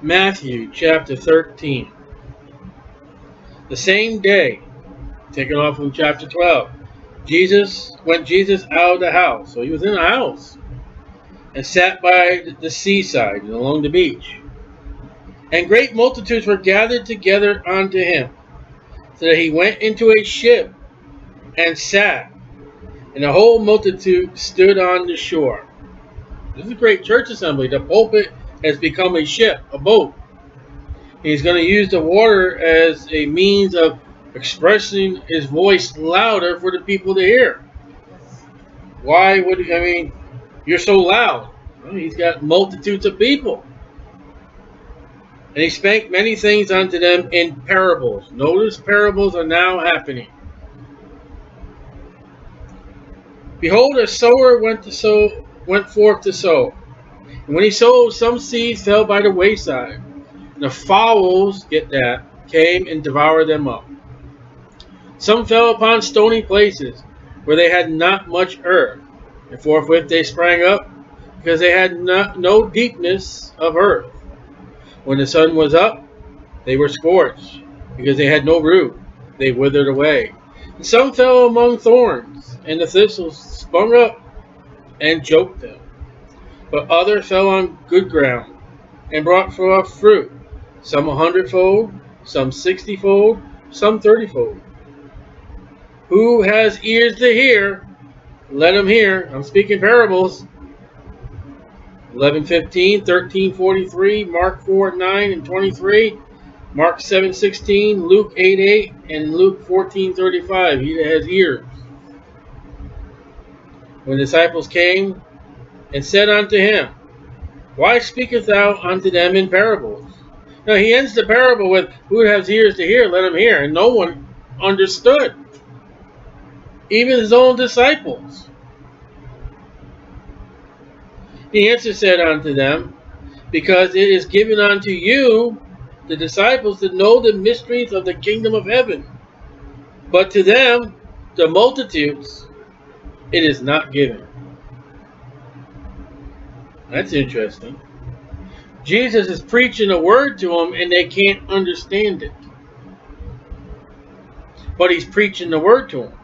Matthew chapter 13. The same day, taken off from chapter 12, Jesus went Jesus out of the house. So he was in the house and sat by the seaside and along the beach. And great multitudes were gathered together unto him, so that he went into a ship and sat, and the whole multitude stood on the shore. This is a great church assembly. The pulpit has become a ship, a boat. He's going to use the water as a means of expressing his voice louder for the people to hear. Why would I mean? You're so loud. Well, he's got multitudes of people. And he spake many things unto them in parables. Notice parables are now happening. Behold, a sower went to sow, went forth to sow. And when he sowed, some seeds fell by the wayside. And the fowls, get that, came and devoured them up. Some fell upon stony places, where they had not much earth. And forthwith they sprang up, because they had not, no deepness of earth. When the sun was up, they were scorched, because they had no root. They withered away. And some fell among thorns, and the thistles sprung up and choked them. But others fell on good ground, and brought forth fruit, some a hundredfold, some sixtyfold, some thirtyfold. Who has ears to hear, let him hear. I'm speaking parables. 11, 15, 13, 43, Mark 4, 9, and 23, Mark 7, 16, Luke 8, 8, and Luke 14, 35. He that has ears. When disciples came and said unto him, Why speakest thou unto them in parables? Now he ends the parable with, Who has ears to hear, let him hear. And no one understood. Even his own disciples. The answer said unto them, Because it is given unto you, the disciples, to know the mysteries of the kingdom of heaven. But to them, the multitudes, it is not given. That's interesting. Jesus is preaching a word to them and they can't understand it. But he's preaching the word to them.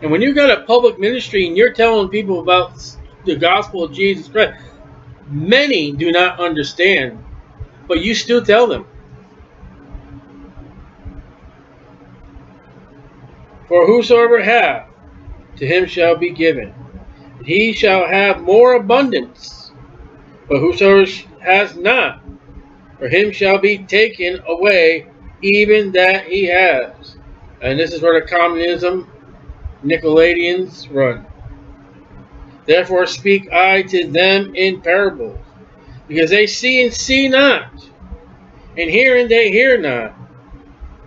And when you got a public ministry and you're telling people about the gospel of Jesus Christ, many do not understand, but you still tell them. For whosoever hath, to him shall be given. He shall have more abundance. But whosoever has not, for him shall be taken away even that he has. And this is where the communism Nicolaitans run. Therefore speak I to them in parables, because they see and see not, and hear and they hear not,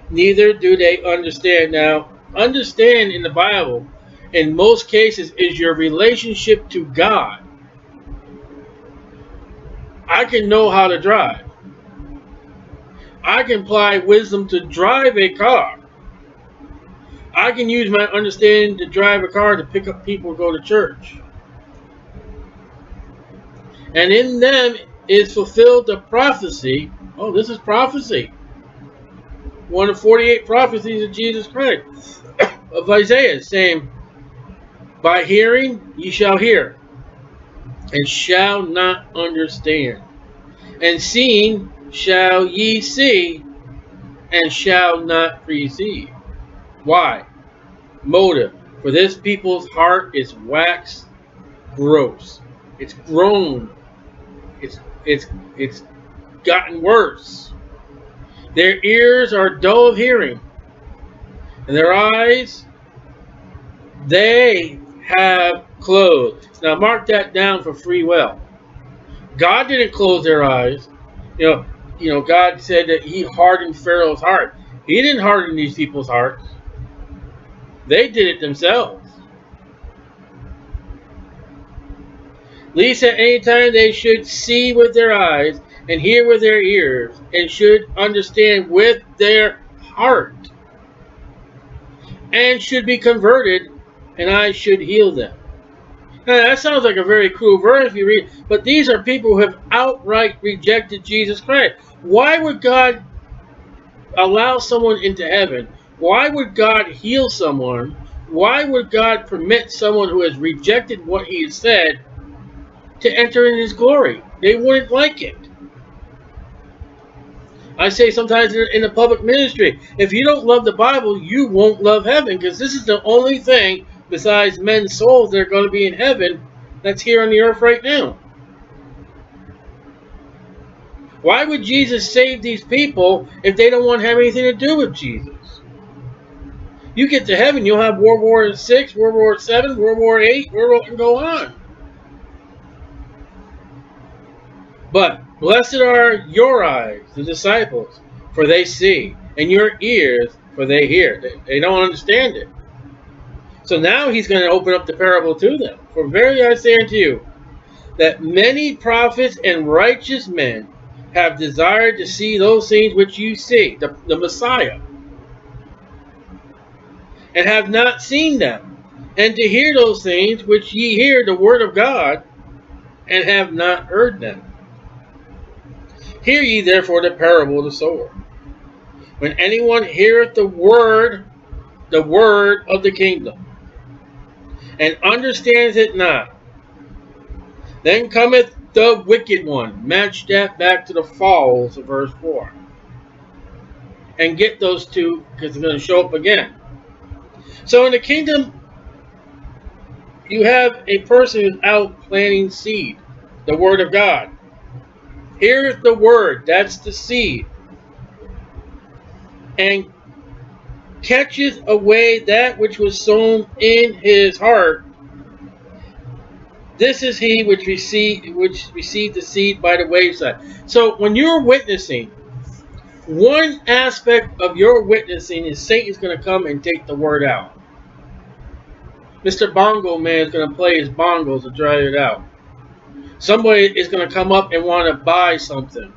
neither do they understand. Now, understand in the Bible, in most cases, is your relationship to God. I can know how to drive. I can apply wisdom to drive a car. I can use my understanding to drive a car to pick up people go to church. And in them is fulfilled the prophecy. Oh, this is prophecy. One of 48 prophecies of Jesus Christ, of Isaiah, saying, By hearing ye shall hear, and shall not understand. And seeing shall ye see, and shall not perceive. Why? Motive. For this people's heart is waxed gross. It's grown. It's it's it's gotten worse. Their ears are dull of hearing, and their eyes they have closed. Now mark that down for free will. God didn't close their eyes. You know, you know, God said that He hardened Pharaoh's heart. He didn't harden these people's hearts. They did it themselves. Least at any time they should see with their eyes and hear with their ears and should understand with their heart and should be converted and I should heal them. Now, that sounds like a very cruel verse if you read, but these are people who have outright rejected Jesus Christ. Why would God allow someone into heaven? Why would God heal someone? Why would God permit someone who has rejected what he has said to enter in his glory? They wouldn't like it. I say sometimes in the public ministry, if you don't love the Bible, you won't love heaven because this is the only thing besides men's souls that are going to be in heaven that's here on the earth right now. Why would Jesus save these people if they don't want to have anything to do with Jesus? You get to heaven, you'll have World War Six, World War Seven, World War Eight, World War can go on. But blessed are your eyes, the disciples, for they see, and your ears, for they hear. They, they don't understand it. So now he's going to open up the parable to them. For verily I say unto you, that many prophets and righteous men have desired to see those things which you see, the, the Messiah, and have not seen them, and to hear those things which ye hear the word of God, and have not heard them. Hear ye therefore the parable of the sower. When anyone heareth the word, the word of the kingdom, and understands it not. Then cometh the wicked one. Match that back to the falls of verse 4. And get those two because they're going to show up again. So in the kingdom, you have a person who's out planting seed, the word of God. Here's the word, that's the seed. And catcheth away that which was sown in his heart. This is he which received which received the seed by the wayside. So when you're witnessing, one aspect of your witnessing is Satan's going to come and take the word out. Mr. Bongo Man is going to play his bongos to drive it out. Somebody is going to come up and want to buy something.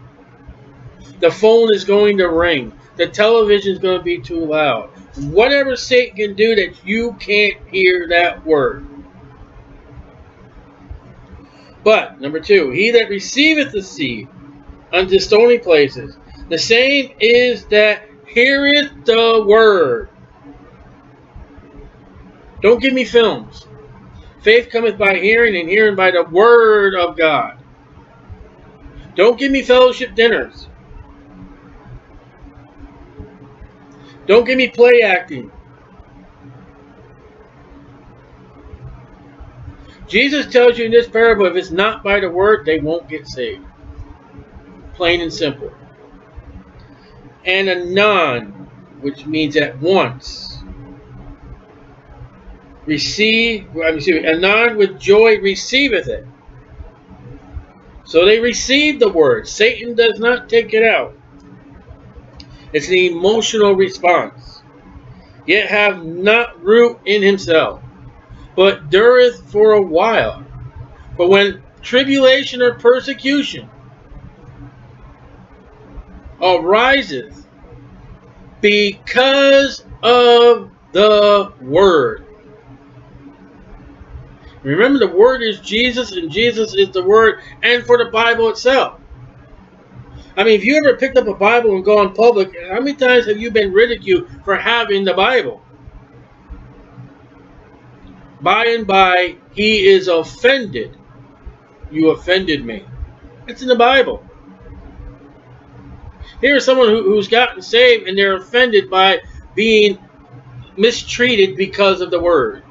The phone is going to ring. The television is going to be too loud. Whatever Satan can do that you can't hear that word. But, number two, he that receiveth the seed unto stony places, the same is that heareth the word. Don't give me films. Faith cometh by hearing, and hearing by the word of God. Don't give me fellowship dinners. Don't give me play acting. Jesus tells you in this parable, if it's not by the word, they won't get saved. Plain and simple. And anon, which means at once. Receive, excuse me, anon with joy receiveth it. So they receive the word. Satan does not take it out. It's an emotional response. Yet have not root in himself, but dureth for a while. But when tribulation or persecution ariseth because of the word. Remember, the word is Jesus, and Jesus is the word, and for the Bible itself. I mean, if you ever picked up a Bible and gone public, how many times have you been ridiculed for having the Bible? By and by, he is offended. You offended me. It's in the Bible. Here's someone who, who's gotten saved and they're offended by being mistreated because of the word.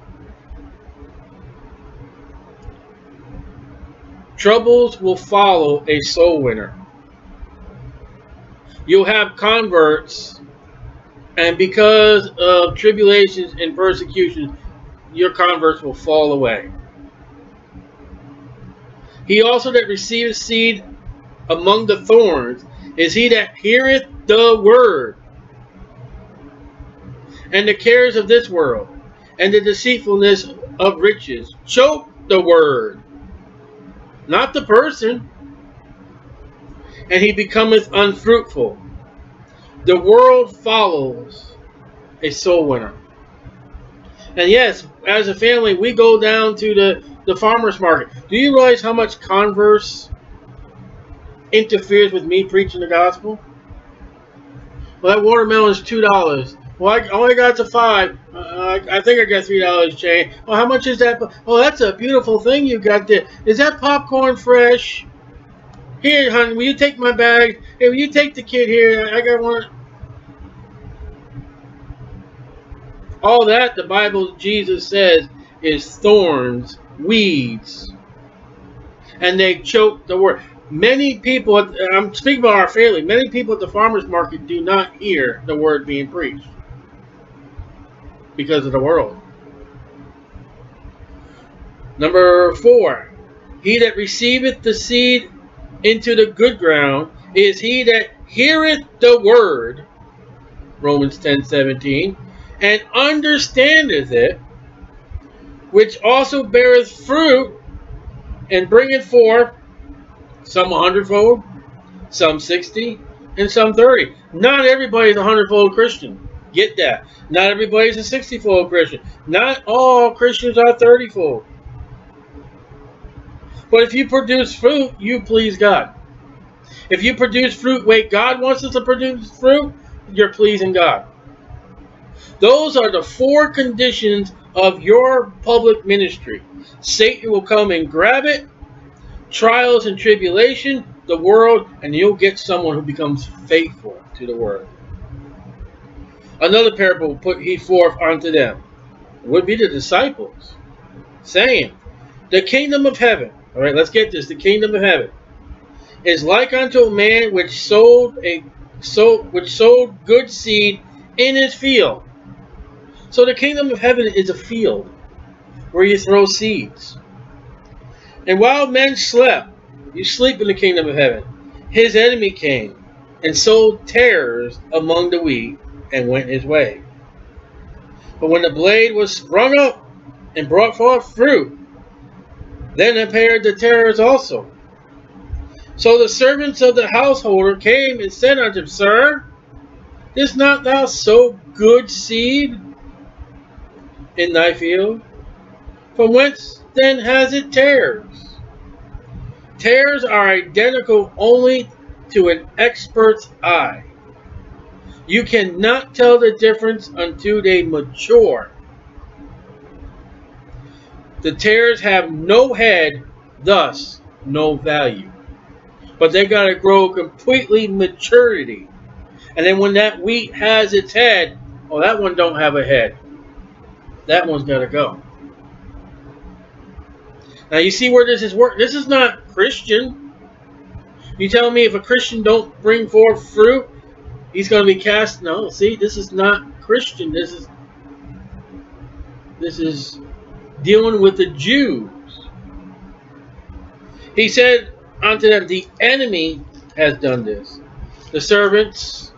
Troubles will follow a soul winner you'll have converts, and because of tribulations and persecution, your converts will fall away. He also that receiveth seed among the thorns is he that heareth the word, and the cares of this world, and the deceitfulness of riches choke the word, not the person and he becometh unfruitful. The world follows a soul winner. And yes, as a family, we go down to the the farmer's market. Do you realize how much Converse interferes with me preaching the gospel? Well, that watermelon is two dollars. Well, I only got to five. Uh, I, think I got three dollars, Jay. Well, how much is that? Oh, that's a beautiful thing you got there. Is that popcorn fresh? Here, honey, will you take my bag? Hey, will you take the kid here? I got one. All that the Bible, Jesus says, is thorns, weeds, and they choke the word. Many people, I'm speaking about our family, many people at the farmer's market do not hear the word being preached because of the world. Number four, he that receiveth the seed into the good ground is he that heareth the word, Romans 10 17, and understandeth it, which also beareth fruit and bringeth forth some a hundredfold, some 60, and some 30. Not everybody is a hundredfold Christian. Get that. Not everybody is a 60 fold Christian. Not all Christians are 30 fold. But if you produce fruit, you please God. If you produce fruit, wait, God wants us to produce fruit, you're pleasing God. Those are the four conditions of your public ministry. Satan will come and grab it, trials and tribulation, the world, and you'll get someone who becomes faithful to the word. Another parable put he forth unto them, would be the disciples, saying, The kingdom of heaven, all right, let's get this, the kingdom of heaven is like unto a man which sowed a so which sowed good seed in his field. So the kingdom of heaven is a field where you throw seeds. And while men slept, you sleep in the kingdom of heaven. His enemy came and sowed tares among the wheat and went his way. But when the blade was sprung up and brought forth fruit, then appeared the tares also. So the servants of the householder came and said unto him, Sir, is not thou sow good seed in thy field? From whence then has it tares? Tares are identical only to an expert's eye. You cannot tell the difference until they mature. The tares have no head, thus no value. But they got to grow completely maturity. And then when that wheat has its head, oh, that one don't have a head. That one's got to go. Now you see where this is work. This is not Christian. You tell me if a Christian don't bring forth fruit, he's going to be cast. No, see, this is not Christian. This is this is dealing with the Jews. He said unto them, the enemy has done this. The servants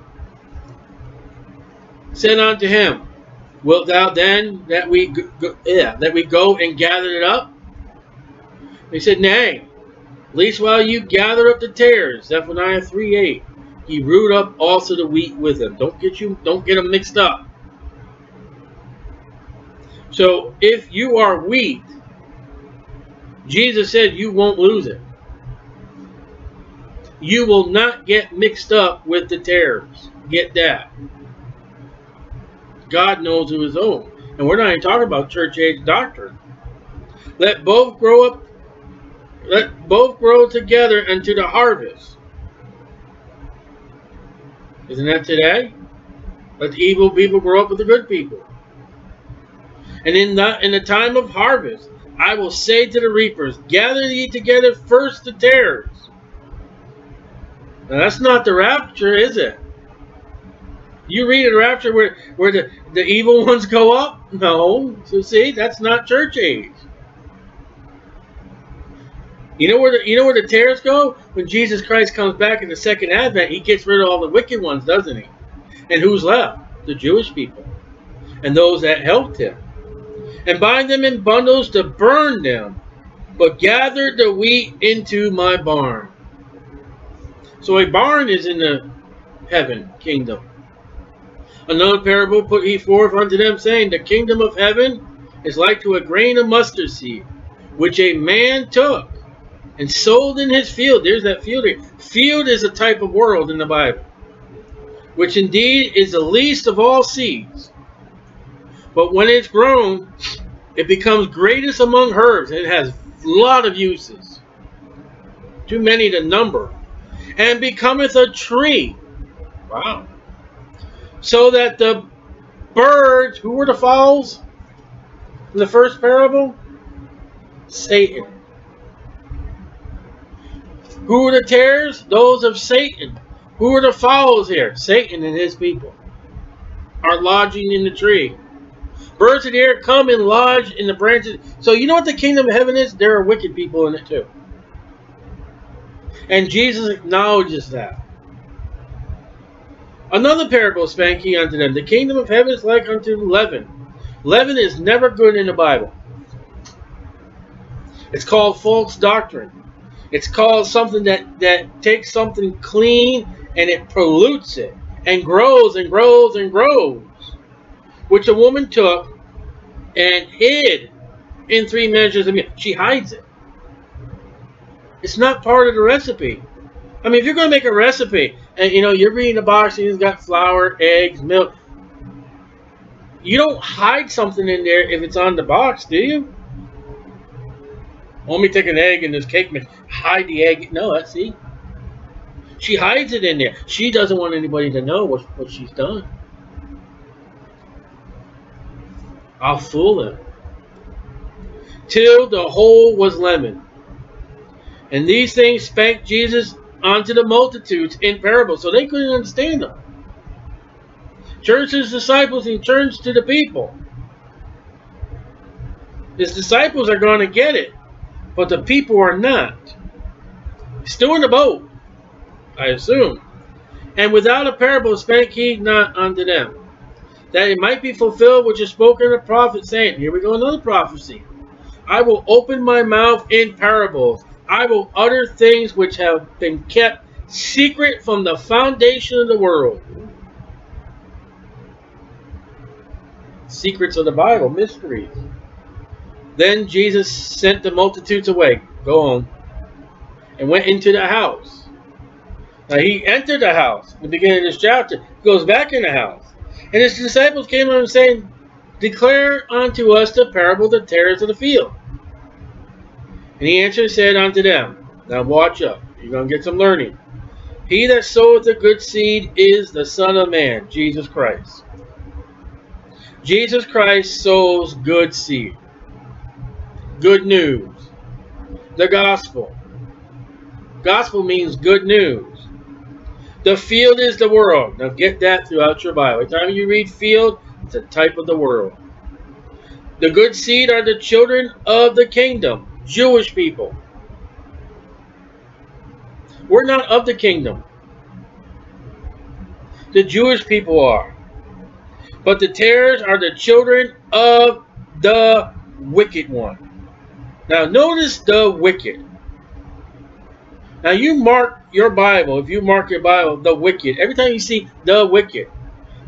said unto him, Wilt thou then that we go, yeah, that we go and gather it up? He said, Nay, least while you gather up the tares, Zephaniah 3 8 he root up also the wheat with him. Don't get you don't get them mixed up. So if you are wheat, Jesus said you won't lose it. You will not get mixed up with the tares. Get that. God knows who is own. And we're not even talking about church age doctrine. Let both grow up let both grow together unto the harvest. Isn't that today? Let the evil people grow up with the good people. And in the in the time of harvest, I will say to the reapers, Gather ye together first the tares. Now that's not the rapture, is it? You read in rapture where, where the, the evil ones go up? No. So see, that's not church age. You know where the you know where the tares go? When Jesus Christ comes back in the second advent, he gets rid of all the wicked ones, doesn't he? And who's left? The Jewish people. And those that helped him. And bind them in bundles to burn them, but gather the wheat into my barn. So a barn is in the heaven kingdom. Another parable put he forth unto them, saying, The kingdom of heaven is like to a grain of mustard seed, which a man took and sold in his field. There's that field. Field is a type of world in the Bible, which indeed is the least of all seeds. But when it's grown, it becomes greatest among herbs. It has a lot of uses, too many to number, and becometh a tree. Wow. So that the birds, who were the fowls in the first parable? Satan. Who are the tares? Those of Satan. Who are the fowls here? Satan and his people are lodging in the tree. Birds of the air come and lodge in the branches. So you know what the kingdom of heaven is? There are wicked people in it too. And Jesus acknowledges that. Another parable spake he unto them. The kingdom of heaven is like unto leaven. Leaven is never good in the Bible. It's called false doctrine. It's called something that, that takes something clean and it pollutes it and grows and grows and grows. Which a woman took and hid in three measures of meal. She hides it. It's not part of the recipe. I mean, if you're going to make a recipe and, you know, you're reading the box and it's got flour, eggs, milk, you don't hide something in there if it's on the box, do you? Let me take an egg in this cake mix. Hide the egg. No, that's see. She hides it in there. She doesn't want anybody to know what, what she's done. I'll fool them. Till the whole was leaven. And these things spake Jesus unto the multitudes in parables, so they couldn't understand them. Turns to his disciples, he turns to the people. His disciples are going to get it but the people are not. Still in the boat, I assume. And without a parable spake he not unto them, that it might be fulfilled which is spoken of the prophet, saying, Here we go, another prophecy. I will open my mouth in parables. I will utter things which have been kept secret from the foundation of the world. Secrets of the Bible, mysteries. Then Jesus sent the multitudes away. Go on. And went into the house. Now he entered the house the beginning of this chapter. He goes back in the house. And his disciples came to him saying, Declare unto us the parable of the tares of the field. And he answered and said unto them, Now watch up. You're going to get some learning. He that soweth the good seed is the Son of Man, Jesus Christ. Jesus Christ sows good seed good news. The gospel. Gospel means good news. The field is the world. Now get that throughout your Bible. Every time you read field, it's a type of the world. The good seed are the children of the kingdom, Jewish people. We're not of the kingdom. The Jewish people are. But the tares are the children of the wicked one. Now notice the wicked. Now you mark your Bible, if you mark your Bible, the wicked. Every time you see the wicked.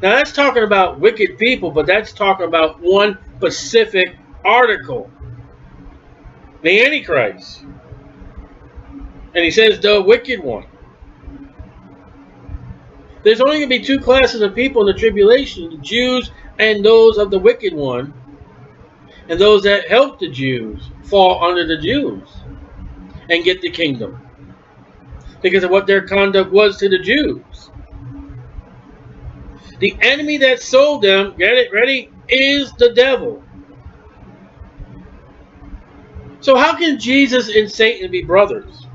Now that's talking about wicked people, but that's talking about one specific article. The Antichrist. And he says the wicked one. There's only going to be two classes of people in the tribulation, the Jews and those of the wicked one and those that help the Jews fall under the Jews and get the kingdom because of what their conduct was to the Jews. The enemy that sold them, get it ready, is the devil. So how can Jesus and Satan be brothers?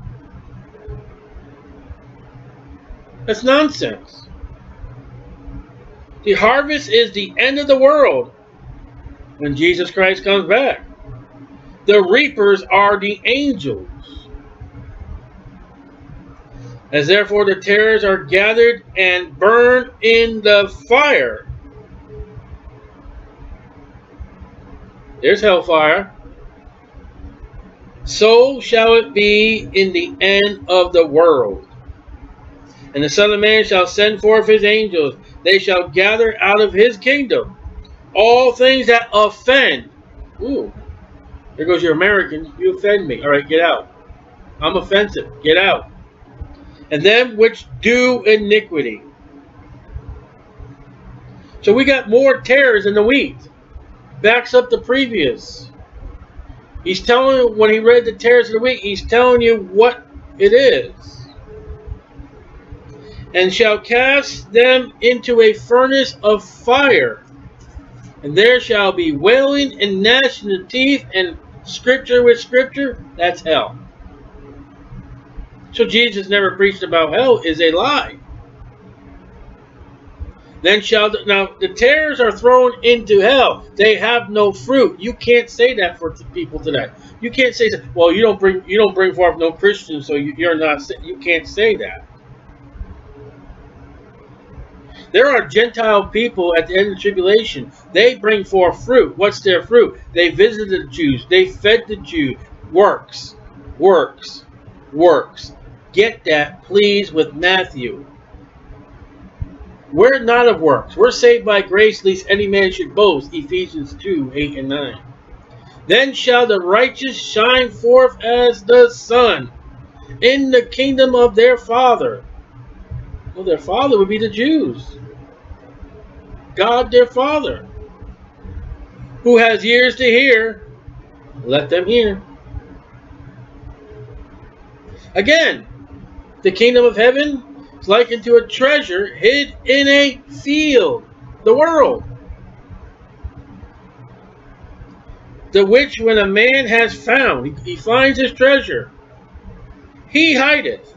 That's nonsense. The harvest is the end of the world when Jesus Christ comes back. The reapers are the angels. As therefore the tares are gathered and burned in the fire. There's hellfire. So shall it be in the end of the world. And the Son of Man shall send forth his angels. They shall gather out of his kingdom all things that offend. Ooh. There goes your American. You offend me. All right, get out. I'm offensive. Get out. And them which do iniquity. So we got more tares in the wheat. Backs up the previous. He's telling when he read the tares of the wheat, he's telling you what it is. And shall cast them into a furnace of fire. And there shall be wailing and gnashing of teeth and scripture with scripture. That's hell. So Jesus never preached about hell is a lie. Then shall now the tares are thrown into hell. They have no fruit. You can't say that for people today. You can't say that. Well, you don't bring you don't bring forth no Christians, so you, you're not. You can't say that. There are Gentile people at the end of the tribulation. They bring forth fruit. What's their fruit? They visited the Jews. They fed the Jews. Works, works, works. Get that, please, with Matthew. We're not of works. We're saved by grace, lest any man should boast. Ephesians 2, 8 and 9. Then shall the righteous shine forth as the sun in the kingdom of their Father. Well, their Father would be the Jews. God, their Father. Who has ears to hear, let them hear. Again, the kingdom of heaven is likened to a treasure hid in a field, the world. The which when a man has found, he, finds his treasure, he hideth.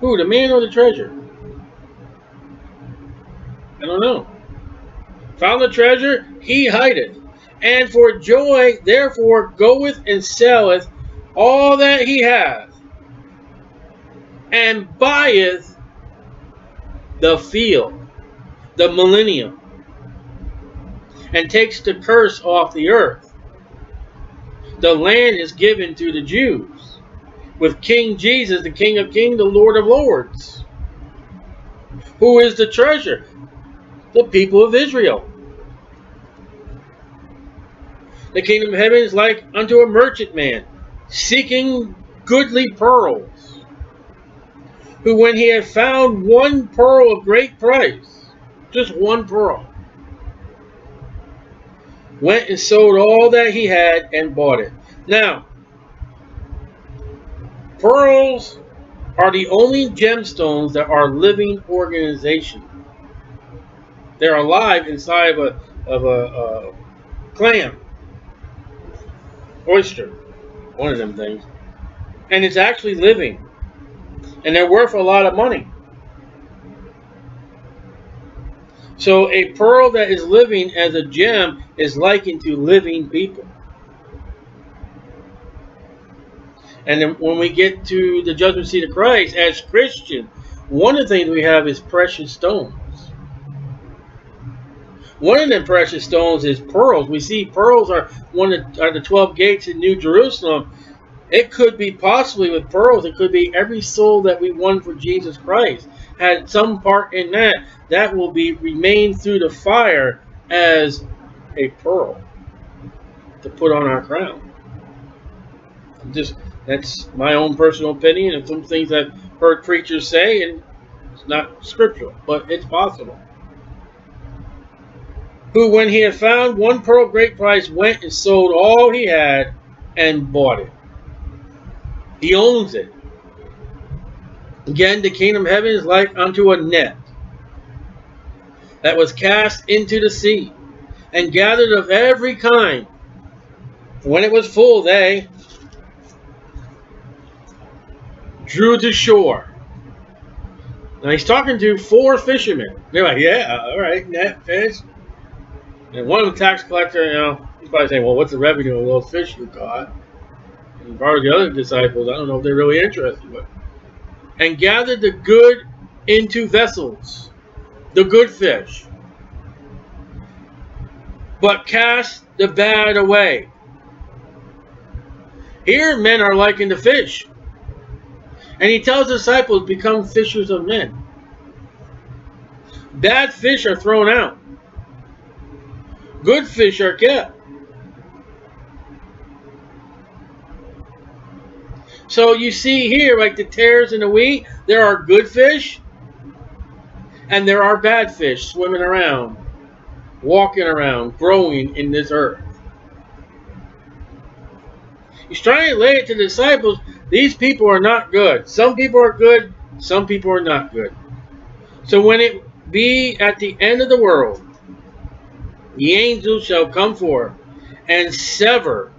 Who, the man or the treasure? I don't know. Found the treasure, he hideth. And for joy, therefore, goeth and selleth all that he has and buyeth the field, the millennium, and takes the curse off the earth. The land is given to the Jews, with King Jesus, the King of Kings, the Lord of Lords. Who is the treasure? The people of Israel. The kingdom of heaven is like unto a merchant man seeking goodly pearls, who when he had found one pearl of great price, just one pearl, went and sold all that he had and bought it. Now, pearls are the only gemstones that are living organization. They're alive inside of a, of a, a clam, oyster one of them things. And it's actually living. And they're worth a lot of money. So a pearl that is living as a gem is likened to living people. And then when we get to the judgment seat of Christ, as Christians, one of the things we have is precious stones. One of them precious stones is pearls. We see pearls are one of are the 12 gates in New Jerusalem. It could be possibly with pearls. It could be every soul that we won for Jesus Christ had some part in that. That will be remain through the fire as a pearl to put on our crown. Just that's my own personal opinion and some things I've heard preachers say, and it's not scriptural, but it's possible who, when he had found one pearl great price, went and sold all he had and bought it. He owns it. Again, the kingdom of heaven is like unto a net that was cast into the sea and gathered of every kind. When it was full, they drew to shore. Now he's talking to four fishermen. They're like, yeah, all right, net, fish, and one of the tax collector, you know, he's probably saying, well, what's the revenue of those fish you caught? And part of the other disciples, I don't know if they're really interested, but and gathered the good into vessels, the good fish, but cast the bad away. Here men are likened to fish. And he tells disciples, become fishers of men. Bad fish are thrown out. Good fish are kept. So you see here, like the tares and the wheat, there are good fish and there are bad fish swimming around, walking around, growing in this earth. He's trying to lay it to the disciples. These people are not good. Some people are good, some people are not good. So when it be at the end of the world, the angels shall come forth and sever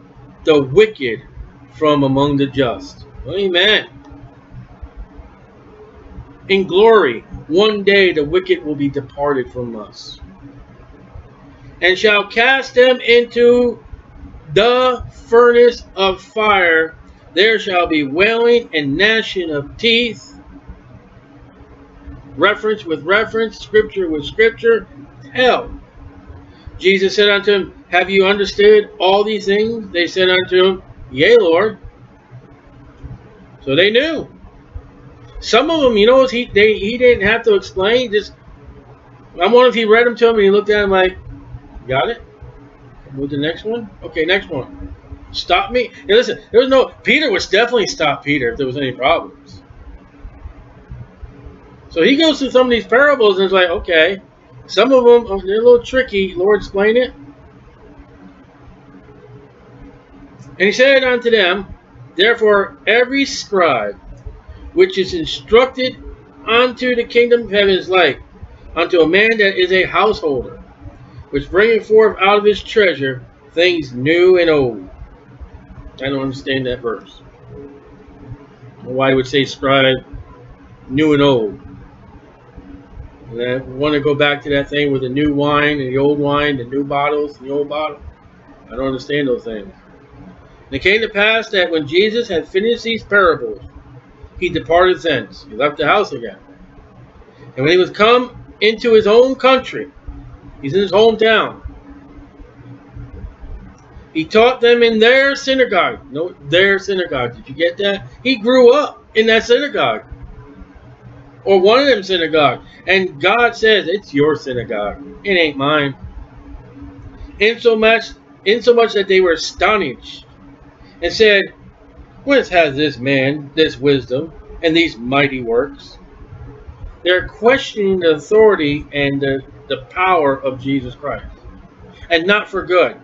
the wicked from among the just. Amen. In glory, one day the wicked will be departed from us. And shall cast them into the furnace of fire. There shall be wailing and gnashing of teeth. Reference with reference, scripture with scripture. Hell. Jesus said unto him, Have you understood all these things? They said unto him, Yea, Lord. So they knew. Some of them, you know, he they he didn't have to explain. Just I wonder if he read them to him and he looked at him like, "Got it." Move to the next one. Okay, next one. Stop me. Hey, listen, there was no Peter was definitely stop Peter if there was any problems. So he goes through some of these parables and it's like, okay, some of them oh, they're a little tricky. Lord, explain it. And he said unto them, Therefore, every scribe which is instructed unto the kingdom of heaven is like unto a man that is a householder, which bringeth forth out of his treasure things new and old. I don't understand that verse. Why would say scribe new and old? And I want to go back to that thing with the new wine and the old wine, the new bottles the old bottle. I don't understand those things. And it came to pass that when Jesus had finished these parables, he departed thence. He left the house again. And when he was come into his own country, he's in his hometown, he taught them in their synagogue. No, their synagogue. Did you get that? He grew up in that synagogue. Or one of them synagogue. And God says, it's your synagogue. It ain't mine. In so much, in so much that they were astonished and said, Whence has this man this wisdom and these mighty works? They're questioning the authority and the, the power of Jesus Christ. And not for good.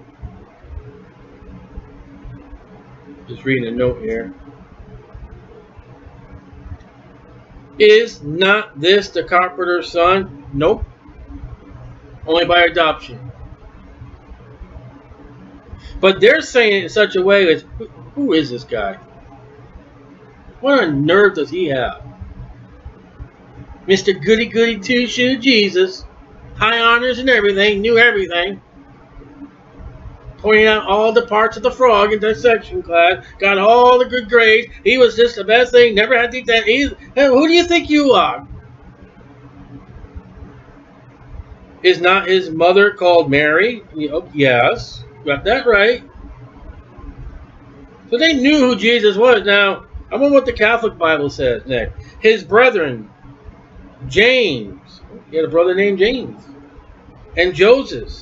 Just reading a note here. Is not this the carpenter's son? Nope. Only by adoption. But they're saying it in such a way as, who is this guy? What a nerve does he have? Mr. Goody Goody Two Shoe Jesus, high honors and everything, knew everything. Pointing out all the parts of the frog in dissection class, got all the good grades. He was just the best thing, never had to eat that. Who do you think you are? Is not his mother called Mary? Oh, yes. Got that right. So they knew who Jesus was. Now, I wonder what the Catholic Bible says next. His brethren, James. He had a brother named James. And Joseph.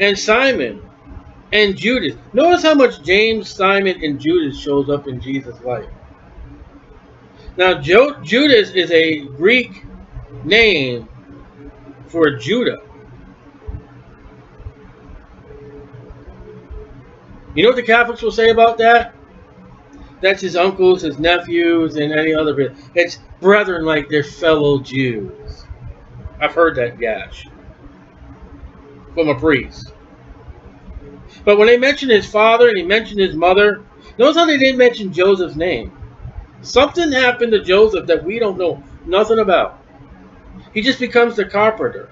And Simon. And Judas. Notice how much James, Simon, and Judas shows up in Jesus' life. Now, jo Judas is a Greek name for Judah. You know what the Catholics will say about that? That's his uncles, his nephews, and any other. It's brethren like their fellow Jews. I've heard that gash from a priest. But when they mention his father and he mentioned his mother, notice how they didn't mention Joseph's name. Something happened to Joseph that we don't know nothing about. He just becomes the carpenter.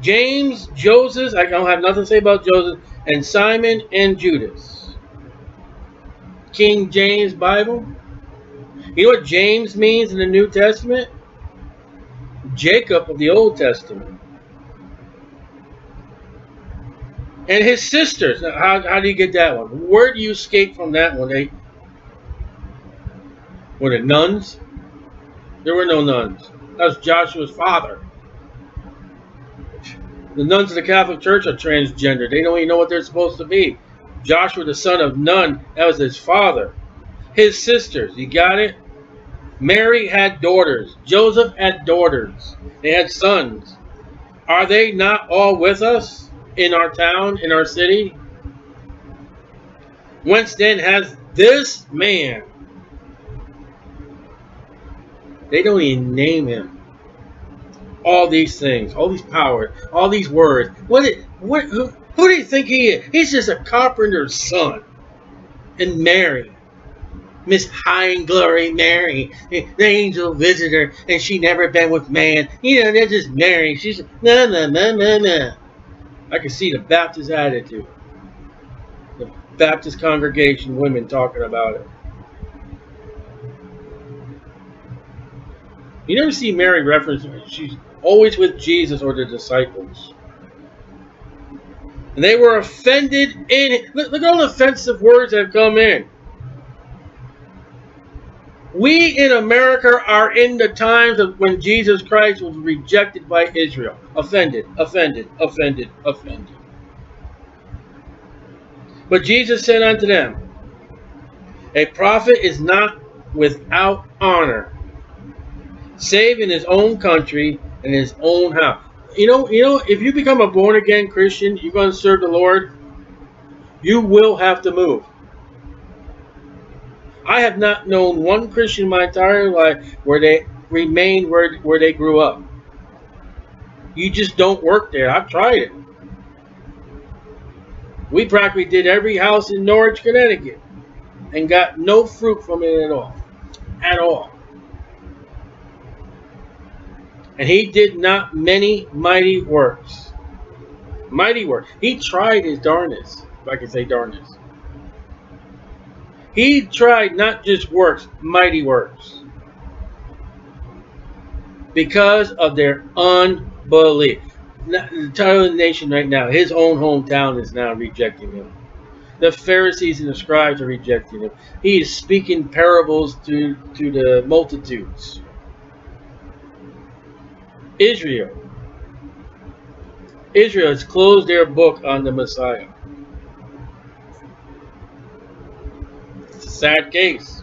James, Joseph, I don't have nothing to say about Joseph, and Simon and Judas. King James Bible. You know what James means in the New Testament? Jacob of the Old Testament. And his sisters. How, how do you get that one? Where do you escape from that one? They were the nuns? There were no nuns. That was Joshua's father. The nuns of the Catholic Church are transgender. They don't even know what they're supposed to be. Joshua the son of Nun, that was his father. His sisters, you got it? Mary had daughters. Joseph had daughters. They had sons. Are they not all with us in our town, in our city? Whence then has this man? They don't even name him. All these things, all these powers, all these words. What? What? Who, who do you think he is? He's just a carpenter's son. And Mary, Miss High and Glory Mary, the angel visitor, and she never been with man. You know, they're just Mary. She's na na na na na. I can see the Baptist attitude. The Baptist congregation women talking about it. You never see Mary reference. She's always with Jesus or the disciples. And they were offended in it. Look, look at all the offensive words that have come in. We in America are in the times of when Jesus Christ was rejected by Israel. Offended, offended, offended, offended. But Jesus said unto them, A prophet is not without honor, save in his own country and his own house. You know, you know, if you become a born again Christian, you're going to serve the Lord. You will have to move. I have not known one Christian my entire life where they remained where where they grew up. You just don't work there. I've tried it. We practically did every house in Norwich, Connecticut, and got no fruit from it at all. At all. And he did not many mighty works. Mighty works. He tried his darnest, if I can say darnest. He tried not just works, mighty works. Because of their unbelief. The entire nation right now, his own hometown is now rejecting him. The Pharisees and the scribes are rejecting him. He is speaking parables to, to the multitudes. Israel. Israel has closed their book on the Messiah. Sad case.